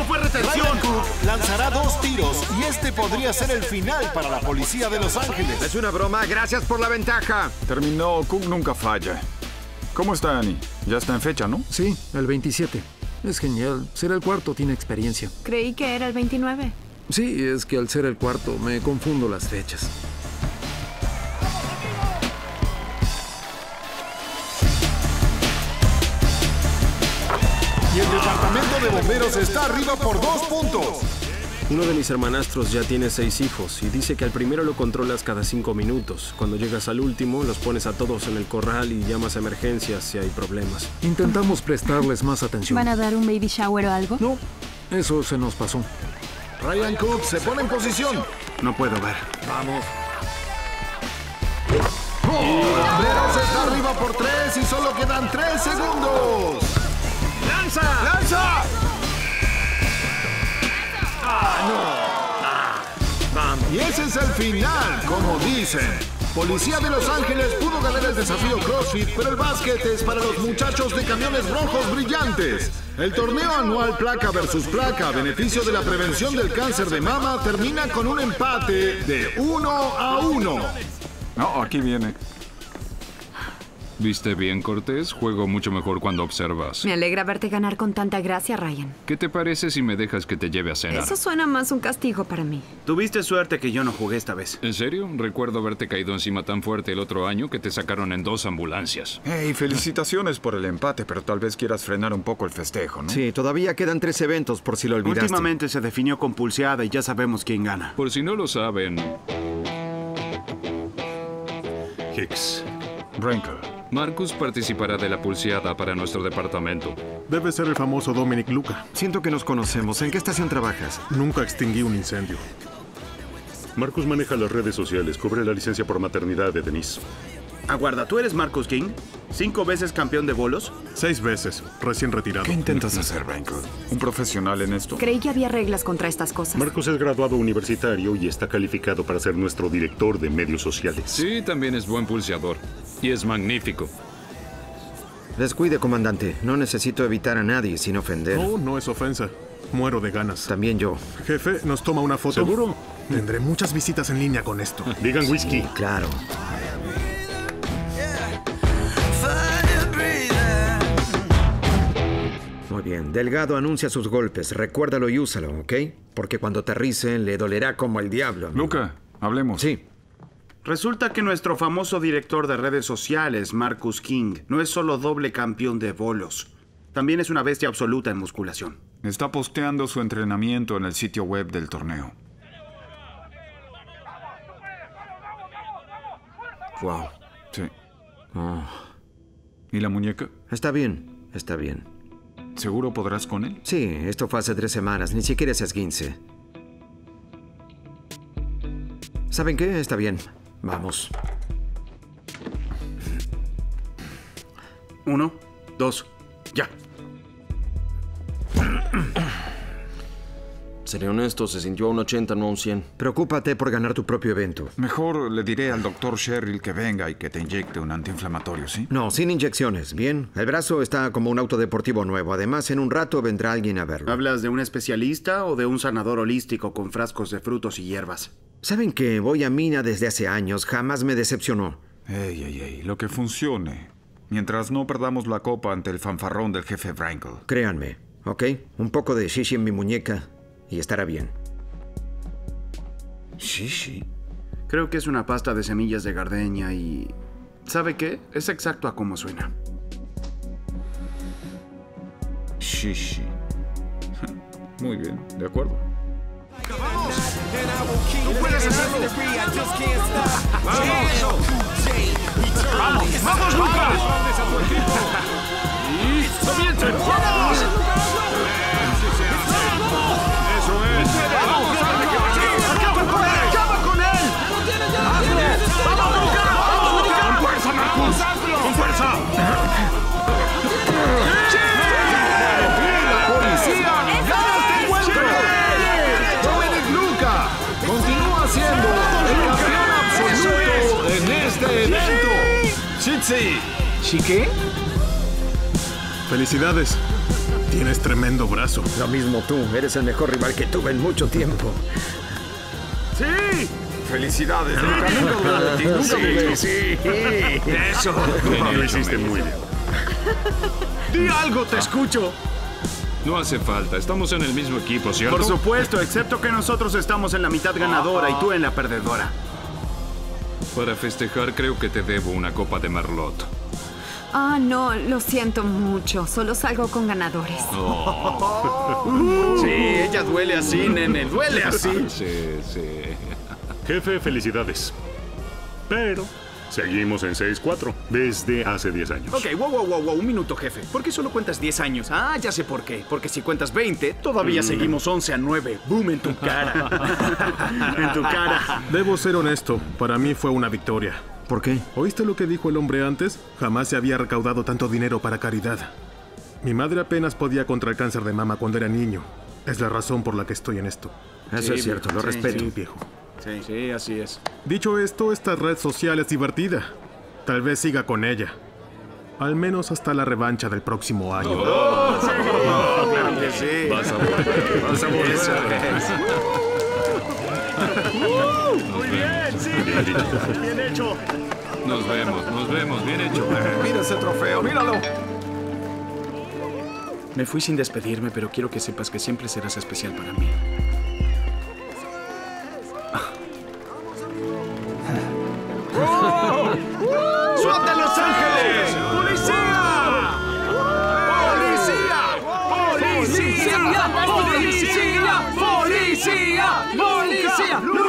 ¡Eso fue retención! Ryan Cook lanzará dos tiros y este podría ser el final para la policía de Los Ángeles. Es una broma, gracias por la ventaja. Terminó, Cook nunca falla. ¿Cómo está Annie? Ya está en fecha, ¿no? Sí, el 27. Es genial. Ser el cuarto tiene experiencia. Creí que era el 29. Sí, es que al ser el cuarto me confundo las fechas. Y el departamento de bomberos está arriba por dos puntos. Uno de mis hermanastros ya tiene seis hijos y dice que al primero lo controlas cada cinco minutos. Cuando llegas al último, los pones a todos en el corral y llamas a emergencias si hay problemas. Intentamos prestarles más atención. ¿Van a dar un baby shower o algo? No, eso se nos pasó. Ryan Cook se pone en posición. No puedo ver. Vamos. Bomberos está arriba por tres y solo quedan tres segundos. ¡Lanza! ¡Lanza! Y ese es el final, como dicen. Policía de Los Ángeles pudo ganar el desafío CrossFit, pero el básquet es para los muchachos de camiones rojos brillantes. El torneo anual placa versus placa a beneficio de la prevención del cáncer de mama termina con un empate de uno a uno. No, aquí viene. ¿Viste bien, Cortés? Juego mucho mejor cuando observas. Me alegra verte ganar con tanta gracia, Ryan. ¿Qué te parece si me dejas que te lleve a cenar? Eso suena más un castigo para mí. Tuviste suerte que yo no jugué esta vez. ¿En serio? Recuerdo haberte caído encima tan fuerte el otro año que te sacaron en dos ambulancias. Hey, felicitaciones por el empate, pero tal vez quieras frenar un poco el festejo, ¿no? Sí, todavía quedan tres eventos por si lo olvidaste. Últimamente se definió con pulseada y ya sabemos quién gana. Por si no lo saben, Hicks. Wrinkle. Marcus participará de la pulseada para nuestro departamento. Debe ser el famoso Dominic Luca. Siento que nos conocemos. ¿En qué estación trabajas? Nunca extinguí un incendio. Marcus maneja las redes sociales, cubre la licencia por maternidad de Denise. Aguarda, ¿tú eres Marcus King? ¿Cinco veces campeón de bolos? Seis veces, recién retirado. ¿Qué intentas hacer, Wrinkle? ¿Un profesional en esto? Creí que había reglas contra estas cosas. Marcus es graduado universitario y está calificado para ser nuestro director de medios sociales. Sí, también es buen pulseador. Y es magnífico. Descuide, comandante. No necesito evitar a nadie sin ofender. No, no es ofensa. Muero de ganas. También yo. Jefe, ¿nos toma una foto? ¿Seguro? Tendré muchas visitas en línea con esto. Digan whisky. Claro. Muy bien. Delgado anuncia sus golpes. Recuérdalo y úsalo, ¿ok? Porque cuando aterrice le dolerá como el diablo. amigo. Luca, hablemos. Sí. Resulta que nuestro famoso director de redes sociales, Marcus King, no es solo doble campeón de bolos. También es una bestia absoluta en musculación. Está posteando su entrenamiento en el sitio web del torneo. Wow. Sí. Oh. ¿Y la muñeca? Está bien. Está bien. ¿Seguro podrás con él? Sí, esto fue hace tres semanas. Ni siquiera se esguince. ¿Saben qué? Está bien. Vamos. Uno, dos, ya. Seré honesto, se sintió a un 80, no a un 100. Preocúpate por ganar tu propio evento. Mejor le diré al doctor Sherrill que venga y que te inyecte un antiinflamatorio, ¿sí? No, sin inyecciones. Bien. El brazo está como un auto deportivo nuevo. Además, en un rato vendrá alguien a verlo. ¿Hablas de un especialista o de un sanador holístico con frascos de frutos y hierbas? Saben que voy a Mina desde hace años. Jamás me decepcionó. Ey, ey, ey, lo que funcione. Mientras no perdamos la copa ante el fanfarrón del jefe Wrinkle. Créanme, ¿ok? Un poco de shishi en mi muñeca y estará bien. Shishi. Creo que es una pasta de semillas de gardenia y... ¿Sabe qué? Es exacto a cómo suena. Shishi. Muy bien, de acuerdo. ¡Vamos! ¡Vamos, Lucas! ¡Y comiencen! ¡Vamos! siendo el campeón absoluto en este evento. ¡Shitsi! ¿Sí qué? Felicidades. Tienes tremendo brazo. Lo mismo tú, eres el mejor rival que tuve en mucho tiempo. ¡Sí! Felicidades, nunca, dudé. sí. Eso. Lo hiciste muy bien. Di algo, te escucho. No hace falta, estamos en el mismo equipo, ¿cierto? Por supuesto, excepto que nosotros estamos en la mitad ganadora y tú en la perdedora. Para festejar creo que te debo una copa de Merlot. Ah, no, lo siento mucho. Solo salgo con ganadores. Sí, ella duele así, nene, duele así. Sí, sí. Jefe, felicidades. Pero seguimos en 6-4 desde hace 10 años. Ok, wow, wow, wow, wow, un minuto, jefe. ¿Por qué solo cuentas 10 años? Ah, ya sé por qué. Porque si cuentas 20, todavía seguimos 11 a 9. Boom en tu cara. en tu cara. Debo ser honesto, para mí fue una victoria. ¿Por qué? ¿Oíste lo que dijo el hombre antes? Jamás se había recaudado tanto dinero para caridad. Mi madre apenas podía contra el cáncer de mama cuando era niño. Es la razón por la que estoy en esto. Eso es cierto, lo sí, respeto. Sí, viejo. Sí, sí, así es. Dicho esto, esta red social es divertida. Tal vez siga con ella. Al menos hasta la revancha del próximo año. claro que sí. Vas a volver. Vas a volver. Muy bien, sí. Bien dicho. Bien hecho. Nos vemos, nos vemos, bien hecho. Mira ese trofeo, míralo. Me fui sin despedirme, pero quiero que sepas que siempre serás especial para mí. ¡Policía! ¡Policía!